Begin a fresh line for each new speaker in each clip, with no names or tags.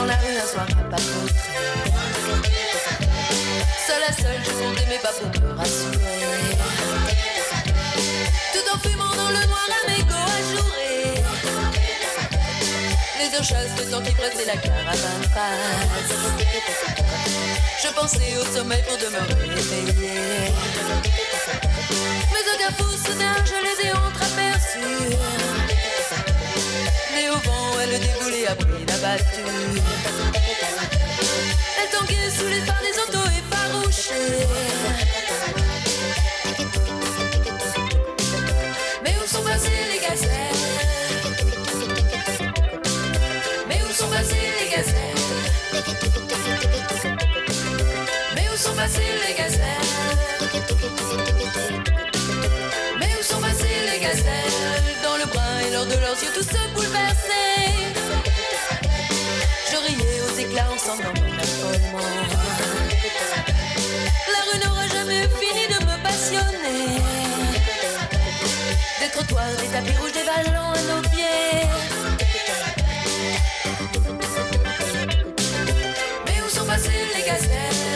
dans la rue un soir pas foutre. Seule à seule, je comptais mes pas pour me rassurer. Tout en fumant dans le noir à mes. Les heures chassent, le temps qui pressait la caravane passe. Je pensais au sommeil pour de me réveiller. Mais aucun fou soudain, je les ai entreaperçus. Mais au vent, elle déboulait à Elle tanguait sous les phares des autos effarouchés. Mais où sont passées les gazelles? Mais où sont passées les gazelles? Mais où sont passées les gazelles? Mais où sont passées les gazelles? Dans le brin et lors de leurs yeux tous se bouleversés Des tapis rouges, des ballons à nos pieds. Mais où sont passées les gazelles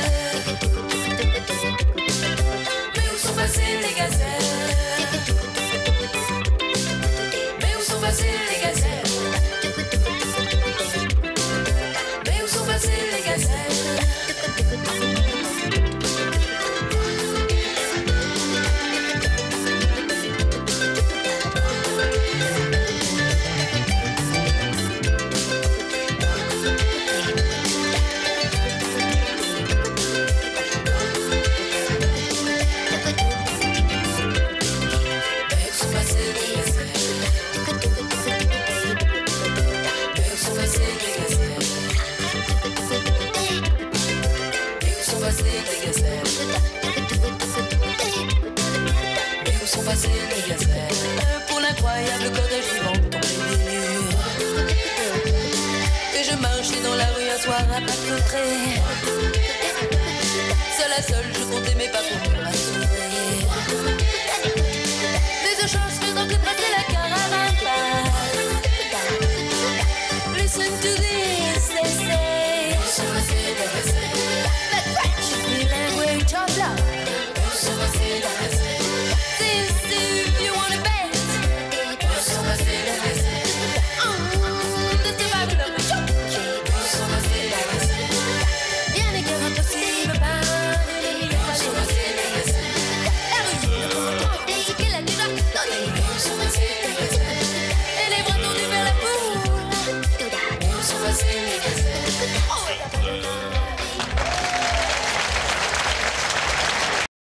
dans la rue un soir à pas Seul à seul je comptais mes pas pour Oh, yeah.